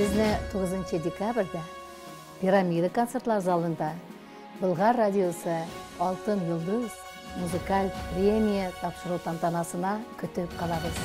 сізні 9 декабрда пирамида концертлар залында Бұлғар радиосы «Алтын Юлдыз» музыкаль премия тапшыру тантанасына күтіп қалабыз.